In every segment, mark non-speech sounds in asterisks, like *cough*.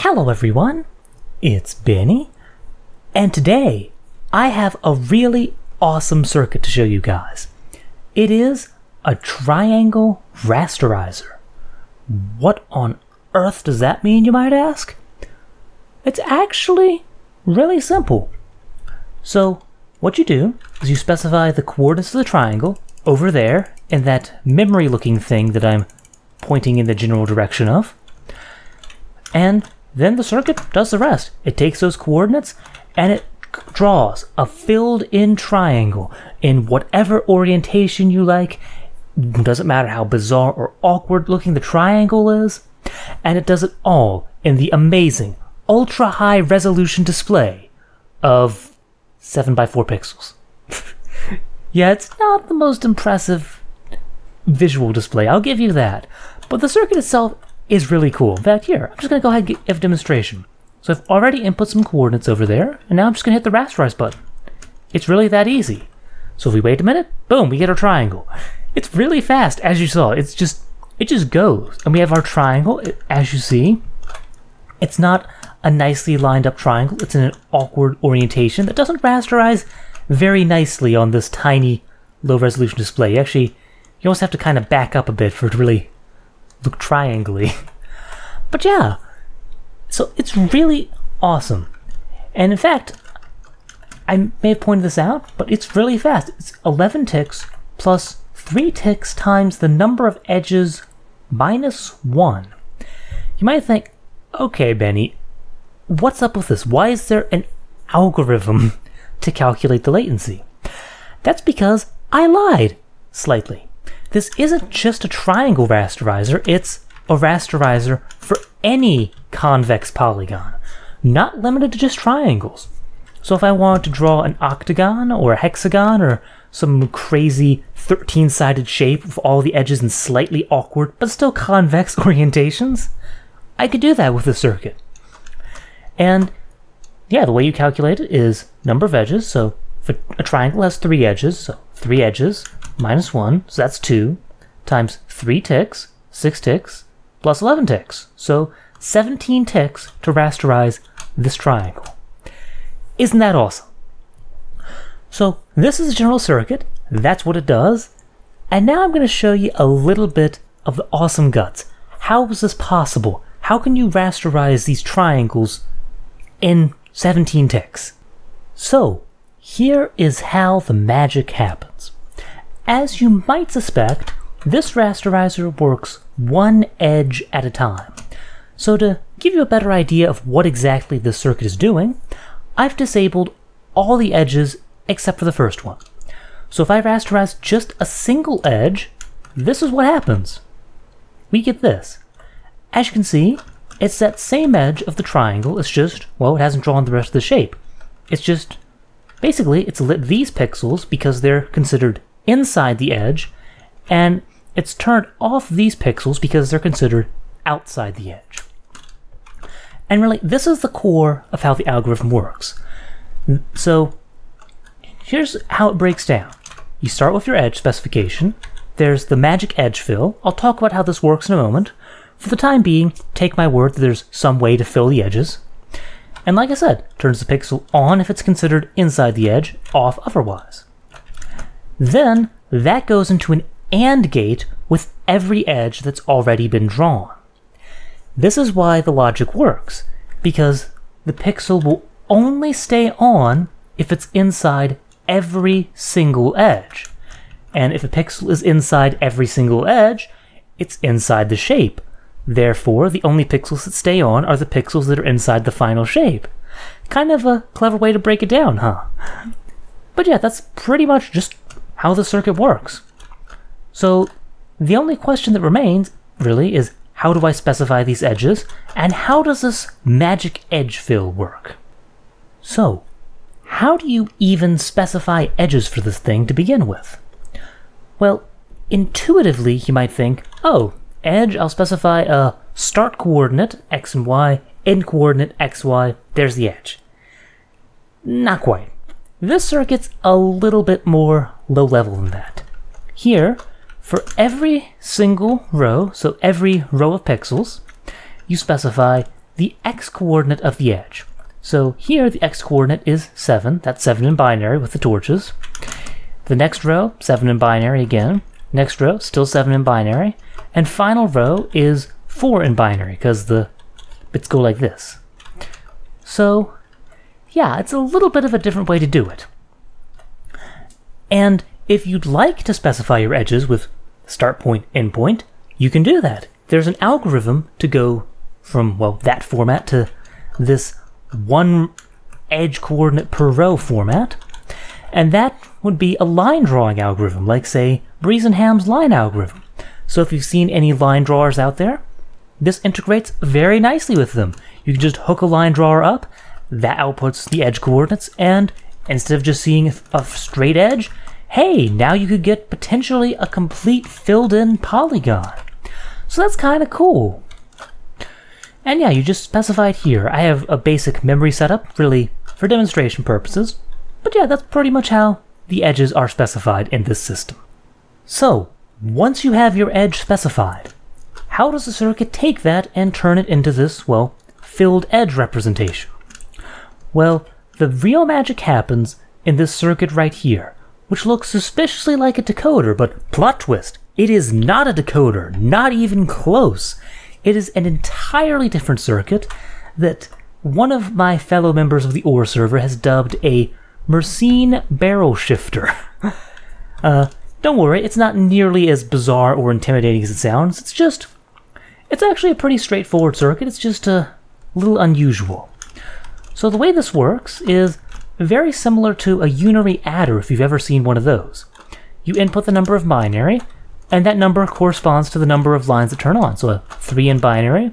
Hello everyone, it's Benny, and today I have a really awesome circuit to show you guys. It is a triangle rasterizer. What on earth does that mean, you might ask? It's actually really simple. So, what you do is you specify the coordinates of the triangle over there in that memory looking thing that I'm pointing in the general direction of. And then the circuit does the rest. It takes those coordinates and it draws a filled in triangle in whatever orientation you like. Doesn't matter how bizarre or awkward looking the triangle is. And it does it all in the amazing ultra high resolution display of 7 by 4 pixels. *laughs* yeah, it's not the most impressive visual display, I'll give you that. But the circuit itself is really cool. In fact, here, I'm just going to go ahead and give a demonstration. So I've already input some coordinates over there, and now I'm just going to hit the rasterize button. It's really that easy. So if we wait a minute, boom, we get our triangle. *laughs* It's really fast, as you saw. It's just, it just goes. And we have our triangle, as you see. It's not a nicely lined up triangle. It's in an awkward orientation that doesn't rasterize very nicely on this tiny low resolution display. You actually, you almost have to kind of back up a bit for it to really look triangly. *laughs* but yeah, so it's really awesome. And in fact, I may have pointed this out, but it's really fast. It's 11 ticks plus 3 ticks times the number of edges minus 1. You might think, okay, Benny, what's up with this? Why is there an algorithm *laughs* to calculate the latency? That's because I lied slightly. This isn't just a triangle rasterizer, it's a rasterizer for any convex polygon, not limited to just triangles. So if I wanted to draw an octagon or a hexagon or some crazy 13-sided shape with all the edges in slightly awkward but still convex *laughs* orientations, I could do that with the circuit. And yeah, the way you calculate it is number of edges. So if a triangle has three edges, so three edges minus 1, so that's 2, times 3 ticks, 6 ticks, plus 11 ticks. So 17 ticks to rasterize this triangle. Isn't that awesome? So this is a general circuit, that's what it does, and now I'm going to show you a little bit of the awesome guts. How is this possible? How can you rasterize these triangles in 17 ticks? So, here is how the magic happens. As you might suspect, this rasterizer works one edge at a time. So to give you a better idea of what exactly this circuit is doing, I've disabled all the edges except for the first one. So if I rasterize just a single edge, this is what happens. We get this. As you can see, it's that same edge of the triangle, it's just, well, it hasn't drawn the rest of the shape. It's just, basically, it's lit these pixels because they're considered inside the edge, and it's turned off these pixels because they're considered outside the edge. And really, this is the core of how the algorithm works. So, here's how it breaks down. You start with your edge specification. There's the magic edge fill. I'll talk about how this works in a moment. For the time being, take my word that there's some way to fill the edges. And like I said, turns the pixel on if it's considered inside the edge, off otherwise. Then that goes into an AND gate with every edge that's already been drawn. This is why the logic works, because the pixel will only stay on if it's inside every single edge. And if a pixel is inside every single edge, it's inside the shape. Therefore, the only pixels that stay on are the pixels that are inside the final shape. Kind of a clever way to break it down, huh? But yeah, that's pretty much just how the circuit works. So the only question that remains, really, is how do I specify these edges, and how does this magic edge fill work? So, how do you even specify edges for this thing to begin with? Well, intuitively you might think, oh, edge, I'll specify a start coordinate, x and y, end coordinate, x, y, there's the edge. Not quite. This circuit's a little bit more low level than that. Here, for every single row, so every row of pixels, you specify the x-coordinate of the edge. So here the x-coordinate is 7, that's 7 in binary with the torches. The next row, 7 in binary again. Next row, still 7 in binary. And final row is 4 in binary, because the bits go like this. So, yeah, it's a little bit of a different way to do it. And if you'd like to specify your edges with start point, end point, you can do that. There's an algorithm to go from, well, that format to this one edge coordinate per row format. And that would be a line drawing algorithm, like, say, Bresenham's line algorithm. So if you've seen any line drawers out there, this integrates very nicely with them. You can just hook a line drawer up, that outputs the edge coordinates, and instead of just seeing a straight edge, hey, now you could get potentially a complete filled in polygon. So that's kind of cool. And yeah, you just specify it here. I have a basic memory setup, really for demonstration purposes. But yeah, that's pretty much how the edges are specified in this system. So, once you have your edge specified, how does the circuit take that and turn it into this, well, filled edge representation? Well, the real magic happens in this circuit right here, which looks suspiciously like a decoder, but plot twist, it is not a decoder, not even close. It is an entirely different circuit that one of my fellow members of the ORE server has dubbed a Mersenne barrel shifter. *laughs* uh, don't worry, it's not nearly as bizarre or intimidating as it sounds. It's just, it's actually a pretty straightforward circuit. It's just a little unusual. So the way this works is very similar to a unary adder if you've ever seen one of those. You input the number of binary, and that number corresponds to the number of lines that turn on. So a 3 in binary,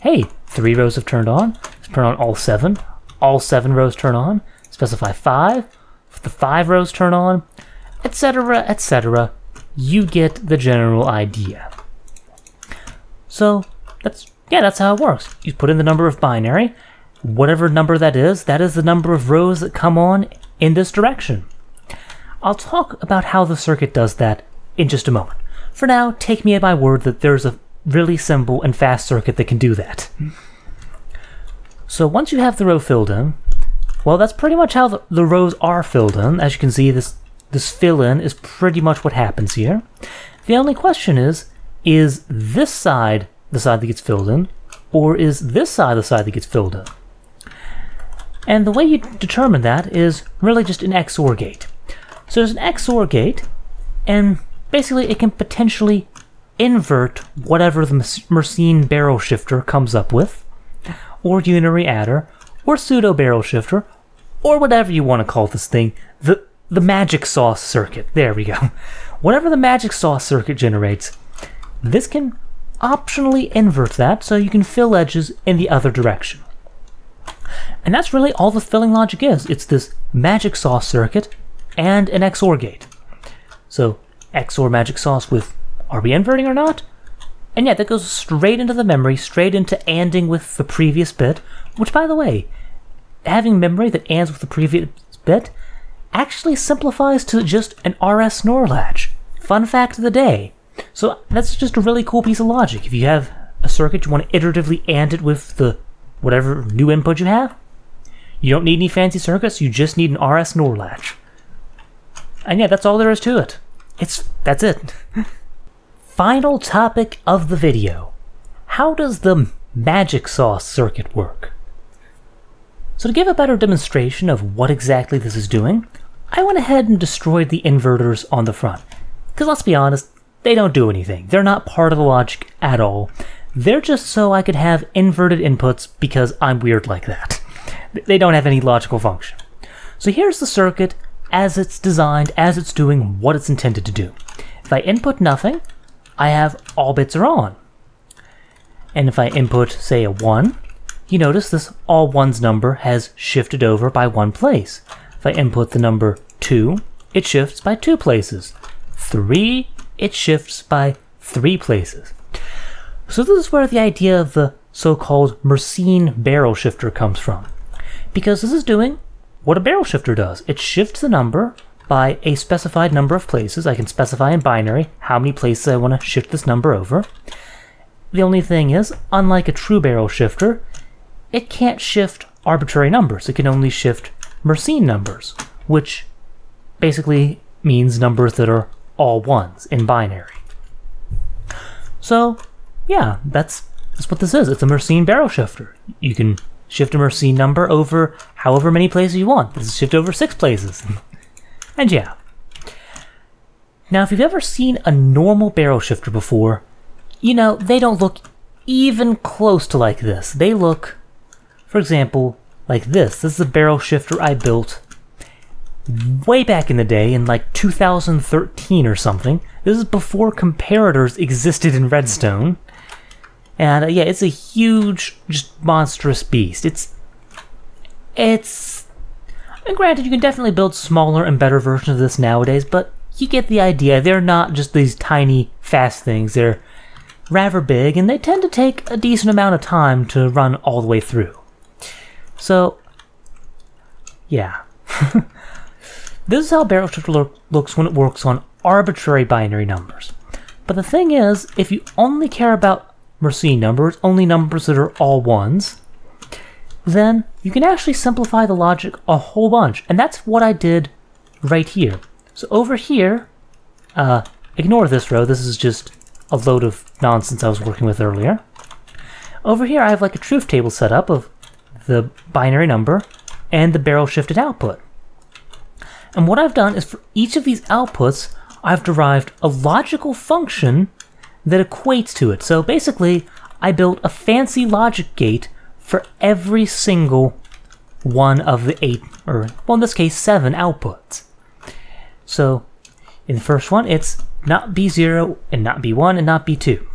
hey, 3 rows have turned on. Let's turn on all 7. All 7 rows turn on. Specify 5. The 5 rows turn on, etc., etc. You get the general idea. So that's yeah, that's how it works. You put in the number of binary, whatever number that is, that is the number of rows that come on in this direction. I'll talk about how the circuit does that in just a moment. For now, take me at my word that there's a really simple and fast circuit that can do that. So once you have the row filled in, well, that's pretty much how the, the rows are filled in. As you can see, this, this fill-in is pretty much what happens here. The only question is, is this side the side that gets filled in, or is this side the side that gets filled in? And the way you determine that is really just an XOR gate. So there's an XOR gate, and basically it can potentially invert whatever the Mersenne barrel shifter comes up with, or unary adder, or pseudo barrel shifter, or whatever you want to call this thing, the, the magic sauce circuit. There we go. *laughs* Whatever the magic sauce circuit generates, this can optionally invert that so you can fill edges in the other direction. And that's really all the filling logic is. It's this magic sauce circuit and an XOR gate. So XOR magic sauce with are we inverting or not? And yeah, that goes straight into the memory, straight into ANDing with the previous bit, which by the way, having memory that ANDs with the previous bit actually simplifies to just an RS NOR latch. Fun fact of the day. So that's just a really cool piece of logic. If you have a circuit, you want to iteratively AND it with the whatever new input you have. You don't need any fancy circuits, you just need an RS NOR latch. And yeah, that's all there is to it. It's that's it. *laughs* Final topic of the video. How does the magic sauce circuit work? So to give a better demonstration of what exactly this is doing, I went ahead and destroyed the inverters on the front. Because let's be honest, they don't do anything. They're not part of the logic at all. They're just so I could have inverted inputs because I'm weird like that. They don't have any logical function. So here's the circuit as it's designed, as it's doing what it's intended to do. If I input nothing, I have all bits are on. And if I input, say, a 1, you notice this all ones number has shifted over by one place. If I input the number 2, it shifts by two places. 3, it shifts by three places. So this is where the idea of the so-called Mersenne barrel shifter comes from. Because this is doing what a barrel shifter does. It shifts the number by a specified number of places. I can specify in binary how many places I want to shift this number over. The only thing is, unlike a true barrel shifter, it can't shift arbitrary numbers. It can only shift Mersenne numbers, which basically means numbers that are all ones in binary. So, yeah, that's that's what this is. It's a Mersenne barrel shifter. You can shift a Mersenne number over however many places you want. This is shift over six places. *laughs* and yeah. Now, if you've ever seen a normal barrel shifter before, you know, they don't look even close to like this. They look, for example, like this. This is a barrel shifter I built way back in the day in like 2013 or something. This is before comparators existed in Redstone. And uh, yeah, it's a huge, just monstrous beast. It's. It's. And granted, you can definitely build smaller and better versions of this nowadays, but you get the idea. They're not just these tiny, fast things. They're rather big, and they tend to take a decent amount of time to run all the way through. So, yeah. *laughs* this is how barrel shifter lo looks when it works on arbitrary binary numbers. But the thing is, if you only care about Mersenne numbers, only numbers that are all ones, then you can actually simplify the logic a whole bunch. And that's what I did right here. So over here, uh, ignore this row, this is just a load of nonsense I was working with earlier. Over here I have like a truth table set up of the binary number and the barrel shifted output. And what I've done is for each of these outputs, I've derived a logical function that equates to it. So basically, I built a fancy logic gate for every single one of the eight, or well in this case, seven outputs. So in the first one, it's not B0 and not B1 and not B2.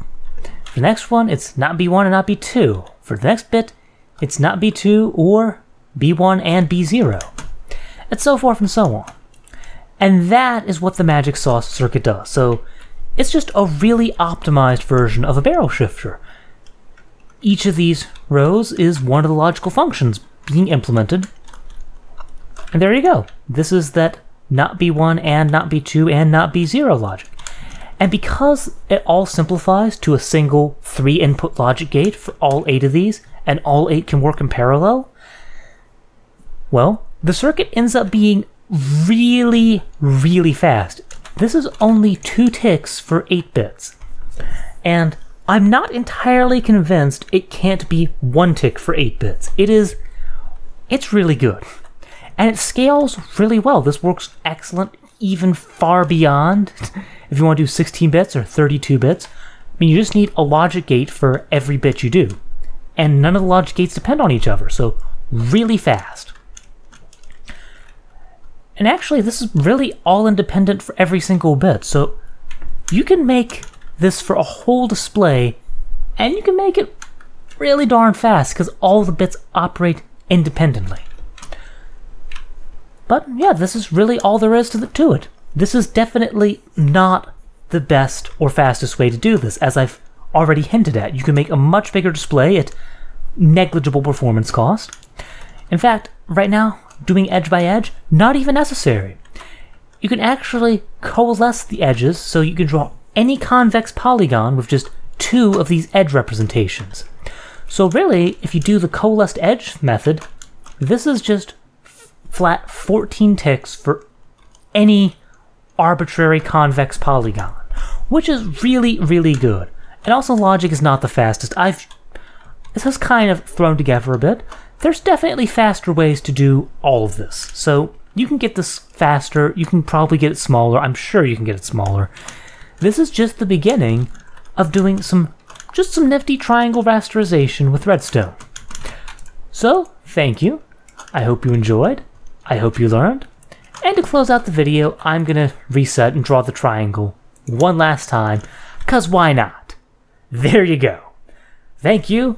For the next one, it's not B1 and not B2. For the next bit, it's not B2 or B1 and B0. And so forth and so on. And that is what the Magic Sauce circuit does. So it's just a really optimized version of a barrel shifter. Each of these rows is one of the logical functions being implemented. And there you go. This is that not B1 and not B2 and not B0 logic. And because it all simplifies to a single three input logic gate for all eight of these, and all eight can work in parallel, well, the circuit ends up being really, really fast. This is only two ticks for 8 bits. And I'm not entirely convinced it can't be one tick for 8 bits. It is, it's really good. And it scales really well. This works excellent, even far beyond *laughs* if you want to do 16 bits or 32 bits. I mean, you just need a logic gate for every bit you do. And none of the logic gates depend on each other, so really fast. And actually, this is really all independent for every single bit, so you can make this for a whole display, and you can make it really darn fast because all the bits operate independently. But yeah, this is really all there is to, the, to it. This is definitely not the best or fastest way to do this, as I've already hinted at. You can make a much bigger display at negligible performance cost. In fact, right now, doing edge by edge, not even necessary. You can actually coalesce the edges so you can draw any convex polygon with just two of these edge representations. So really, if you do the coalesced edge method, this is just flat 14 ticks for any arbitrary convex polygon, which is really, really good. And also logic is not the fastest. I've this has kind of thrown together a bit, there's definitely faster ways to do all of this. So you can get this faster, you can probably get it smaller, I'm sure you can get it smaller. This is just the beginning of doing some, just some nifty triangle rasterization with redstone. So, thank you. I hope you enjoyed. I hope you learned. And to close out the video, I'm gonna reset and draw the triangle one last time, cause why not? There you go. Thank you,